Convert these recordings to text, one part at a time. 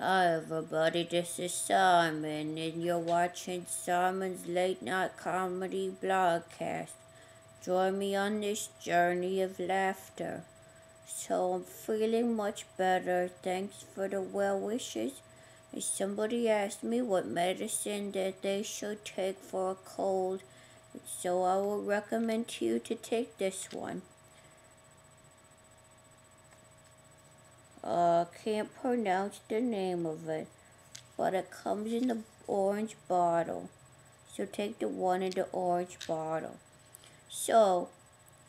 Hi everybody, this is Simon and you're watching Simon's Late Night Comedy Blogcast. Join me on this journey of laughter. So I'm feeling much better, thanks for the well wishes. And somebody asked me what medicine that they should take for a cold, so I will recommend to you to take this one. Uh, can't pronounce the name of it, but it comes in the orange bottle. So take the one in the orange bottle. So,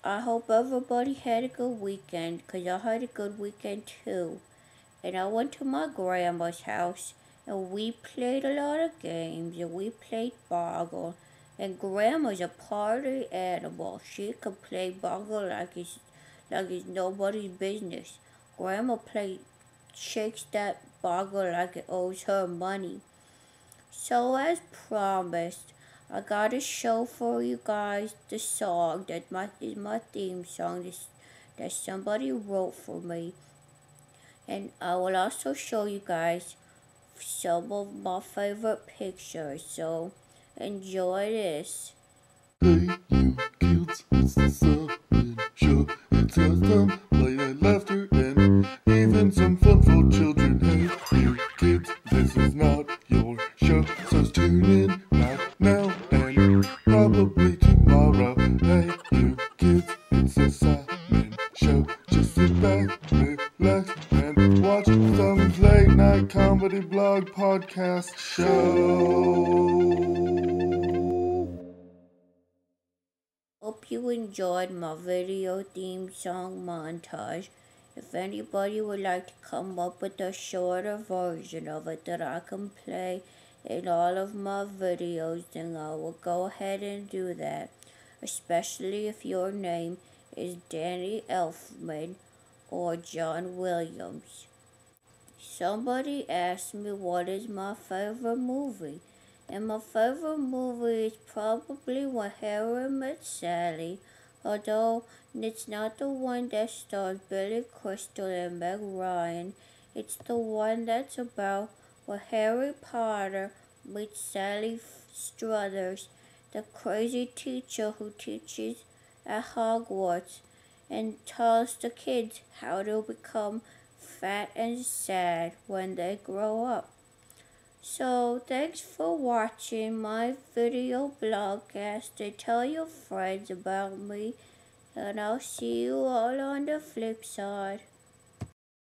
I hope everybody had a good weekend, because I had a good weekend too. And I went to my grandma's house, and we played a lot of games, and we played Boggle. And grandma's a party animal. She can play Boggle like it's, like it's nobody's business. Grandma play shakes that boggle like it owes her money. So as promised, I got to show for you guys the song that my is my theme song that, that somebody wrote for me. And I will also show you guys some of my favorite pictures. So enjoy this. Hey, you for children. Hey, you kids, this is not your show, so tune in right now and probably tomorrow. Hey, you kids, it's the Simon Show. Just sit back, relax, and watch some late night comedy blog podcast show. Hope you enjoyed my video theme song montage. If anybody would like to come up with a shorter version of it that I can play in all of my videos, then I will go ahead and do that. Especially if your name is Danny Elfman or John Williams. Somebody asked me what is my favorite movie. And my favorite movie is probably When Harry Met Sally, although it's not the one that stars Billy Crystal and Meg Ryan. It's the one that's about when Harry Potter meets Sally Struthers, the crazy teacher who teaches at Hogwarts and tells the kids how to become fat and sad when they grow up. So thanks for watching my video blogcast and tell your friends about me and I'll see you all on the flip side.